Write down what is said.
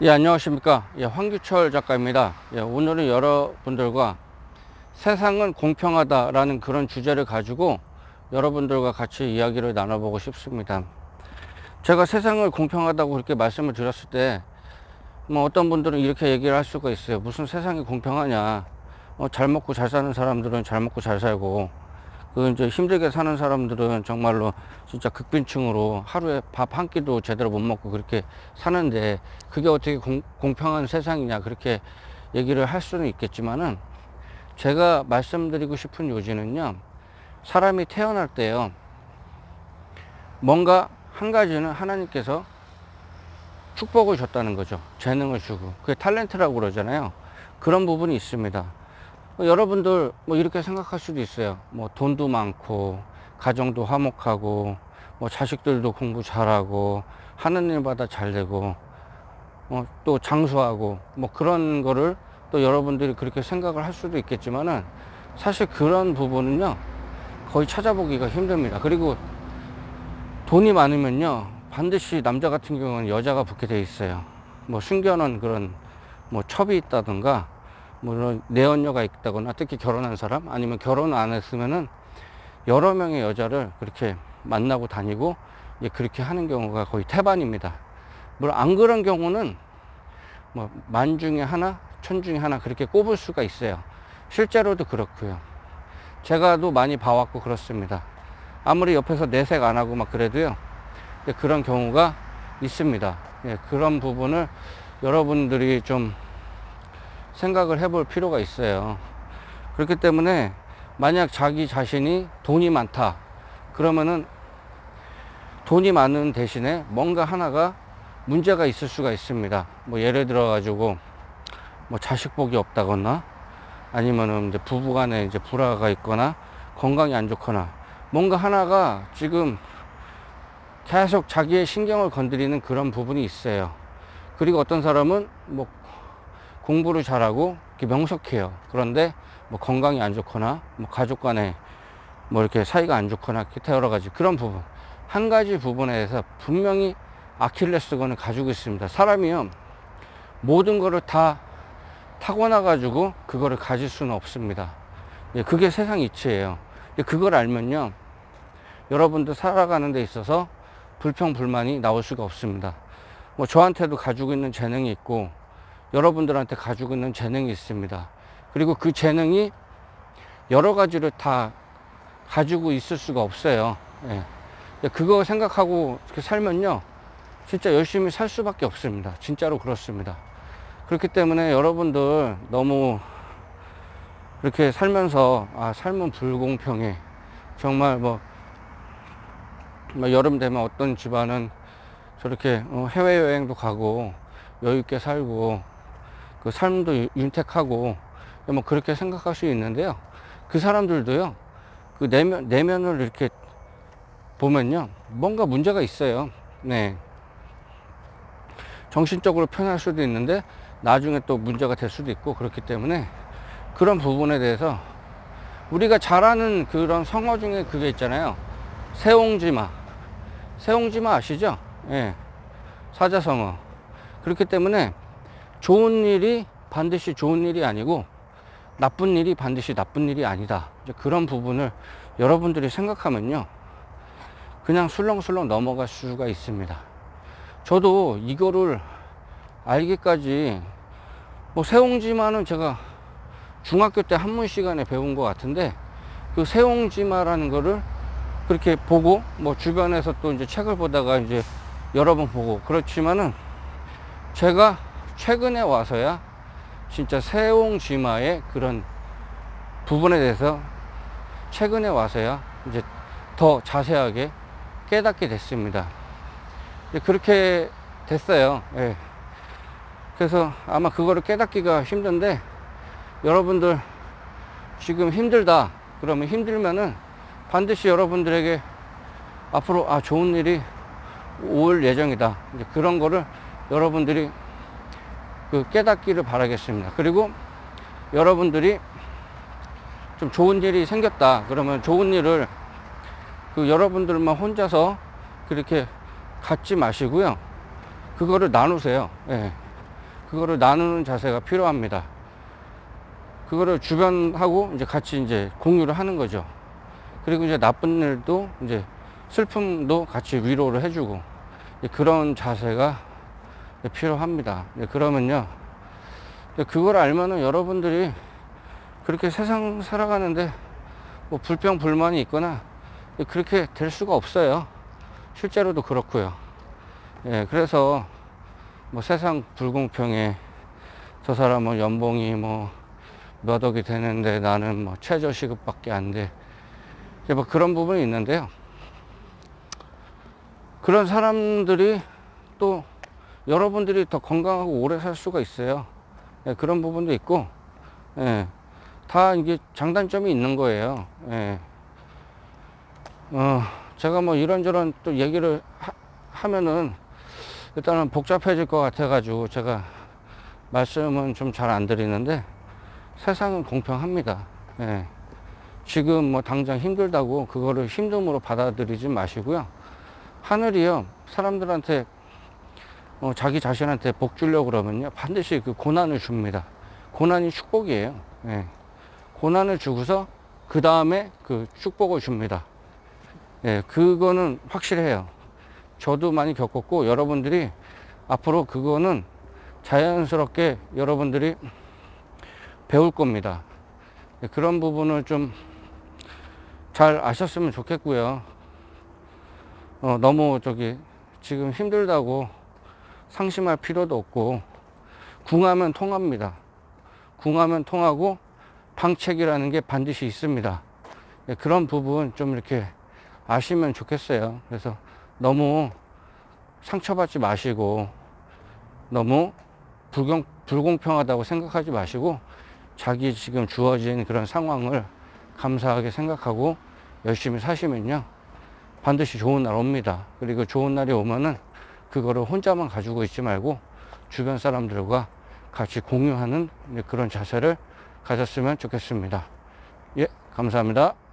예, 안녕하십니까. 예, 황규철 작가입니다. 예, 오늘은 여러분들과 세상은 공평하다라는 그런 주제를 가지고 여러분들과 같이 이야기를 나눠보고 싶습니다. 제가 세상을 공평하다고 그렇게 말씀을 드렸을 때, 뭐 어떤 분들은 이렇게 얘기를 할 수가 있어요. 무슨 세상이 공평하냐. 어, 잘 먹고 잘 사는 사람들은 잘 먹고 잘 살고, 그 이제 힘들게 사는 사람들은 정말로 진짜 극빈층으로 하루에 밥 한 끼도 제대로 못 먹고 그렇게 사는데 그게 어떻게 공, 공평한 세상이냐 그렇게 얘기를 할 수는 있겠지만은 제가 말씀드리고 싶은 요지는요. 사람이 태어날 때요. 뭔가 한 가지는 하나님께서 축복을 줬다는 거죠. 재능을 주고. 그게 탤런트라고 그러잖아요. 그런 부분이 있습니다 뭐 여러분들 뭐 이렇게 생각할 수도 있어요. 뭐 돈도 많고 가정도 화목하고 뭐 자식들도 공부 잘하고 하는 일마다 잘 되고 어, 또 장수하고 뭐 그런 거를 또 여러분들이 그렇게 생각을 할 수도 있겠지만은 사실 그런 부분은요 거의 찾아보기가 힘듭니다. 그리고 돈이 많으면요 반드시 남자 같은 경우는 여자가 붙게 돼 있어요. 뭐 숨겨놓은 그런 뭐 첩이 있다든가 물론 내연녀가 있다거나 특히 결혼한 사람 아니면 결혼 안 했으면은 여러 명의 여자를 그렇게 만나고 다니고 그렇게 하는 경우가 거의 태반입니다. 물론 안 그런 경우는 뭐 만 중에 하나, 천 중에 하나 그렇게 꼽을 수가 있어요. 실제로도 그렇고요. 제가도 많이 봐왔고 그렇습니다. 아무리 옆에서 내색 안 하고 막 그래도요. 그런 경우가 있습니다. 예, 그런 부분을 여러분들이 좀 생각을 해볼 필요가 있어요. 그렇기 때문에 만약 자기 자신이 돈이 많다. 그러면은 돈이 많은 대신에 뭔가 하나가 문제가 있을 수가 있습니다. 뭐 예를 들어 가지고 뭐 자식 복이 없다거나 아니면은 이제 부부 간에 이제 불화가 있거나 건강이 안 좋거나 뭔가 하나가 지금 계속 자기의 신경을 건드리는 그런 부분이 있어요. 그리고 어떤 사람은 뭐 공부를 잘하고 명석해요. 그런데 뭐 건강이 안 좋거나 뭐 가족 간에 뭐 이렇게 사이가 안 좋거나 기타 여러 가지 그런 부분 한 가지 부분에 대해서 분명히 아킬레스건을 가지고 있습니다. 사람이요 모든 거를 다 타고나 가지고 그거를 가질 수는 없습니다. 예, 그게 세상 이치예요. 그걸 알면요 여러분들 살아가는 데 있어서 불평 불만이 나올 수가 없습니다. 뭐 저한테도 가지고 있는 재능이 있고 여러분들한테 가지고 있는 재능이 있습니다. 그리고 그 재능이 여러 가지를 다 가지고 있을 수가 없어요. 예. 그거 생각하고 살면요. 진짜 열심히 살 수밖에 없습니다. 진짜로 그렇습니다. 그렇기 때문에 여러분들 너무 이렇게 살면서 아, 삶은 불공평해. 정말 뭐, 뭐 여름 되면 어떤 집안은 저렇게 어, 해외여행도 가고 여유있게 살고 그 삶도 윤택하고 뭐 그렇게 생각할 수 있는데요. 그 사람들도요. 그 내면 내면을 이렇게 보면요. 뭔가 문제가 있어요. 네. 정신적으로 편할 수도 있는데 나중에 또 문제가 될 수도 있고 그렇기 때문에 그런 부분에 대해서 우리가 잘 아는 그런 성어 중에 그게 있잖아요. 세옹지마. 세옹지마 아시죠? 예. 사자성어. 그렇기 때문에 좋은 일이 반드시 좋은 일이 아니고 나쁜 일이 반드시 나쁜 일이 아니다. 그런 부분을 여러분들이 생각하면요. 그냥 술렁술렁 넘어갈 수가 있습니다. 저도 이거를 알기까지 뭐 세옹지마는 제가 중학교 때 한문 시간에 배운 것 같은데 그 세옹지마라는 거를 그렇게 보고 뭐 주변에서 또 이제 책을 보다가 이제 여러 번 보고 그렇지만은 제가 최근에 와서야 진짜 세옹지마의 그런 부분에 대해서 최근에 와서야 이제 더 자세하게 깨닫게 됐습니다. 그렇게 됐어요. 예. 그래서 아마 그거를 깨닫기가 힘든데 여러분들 지금 힘들다 그러면 힘들면은 반드시 여러분들에게 앞으로 아 좋은 일이 올 예정이다 그런 거를 여러분들이 그 깨닫기를 바라겠습니다. 그리고 여러분들이 좀 좋은 일이 생겼다. 그러면 좋은 일을 그 여러분들만 혼자서 그렇게 갖지 마시고요. 그거를 나누세요. 예. 그거를 나누는 자세가 필요합니다. 그거를 주변하고 이제 같이 이제 공유를 하는 거죠. 그리고 이제 나쁜 일도 이제 슬픔도 같이 위로를 해주고 그런 자세가 필요합니다. 이제 그러면요. 이제 그걸 알면은 여러분들이 그렇게 세상 살아가는데 뭐 불평 불만이 있거나 그렇게 될 수가 없어요. 실제로도 그렇고요. 예, 그래서 뭐 세상 불공평해 저 사람은 연봉이 뭐 몇 억이 되는데 나는 뭐 최저 시급밖에 안 돼. 뭐 그런 부분이 있는데요. 그런 사람들이 또 여러분들이 더 건강하고 오래 살 수가 있어요. 예, 그런 부분도 있고, 예, 다 이게 장단점이 있는 거예요. 예. 어, 제가 뭐 이런저런 또 얘기를 하, 면은 일단은 복잡해질 것 같아가지고 제가 말씀은 좀 잘 안 드리는데 세상은 공평합니다. 예. 지금 뭐 당장 힘들다고 그거를 힘듦으로 받아들이지 마시고요. 하늘이요, 사람들한테 어, 자기 자신한테 복 주려고 그러면요, 반드시 그 고난을 줍니다. 고난이 축복이에요. 예. 고난을 주고서 그 다음에 그 축복을 줍니다. 예, 그거는 확실해요. 저도 많이 겪었고 여러분들이 앞으로 그거는 자연스럽게 여러분들이 배울 겁니다. 예, 그런 부분을 좀 잘 아셨으면 좋겠고요. 어, 너무 저기 지금 힘들다고 상심할 필요도 없고 궁하면 통합니다. 궁하면 통하고 방책이라는 게 반드시 있습니다. 예, 그런 부분 좀 이렇게 아시면 좋겠어요. 그래서 너무 상처받지 마시고 너무 불공, 불공평하다고 생각하지 마시고 자기 지금 주어진 그런 상황을 감사하게 생각하고 열심히 사시면요. 반드시 좋은 날 옵니다. 그리고 좋은 날이 오면은 그거를 혼자만 가지고 있지 말고 주변 사람들과 같이 공유하는 그런 자세를 가졌으면 좋겠습니다. 예, 감사합니다.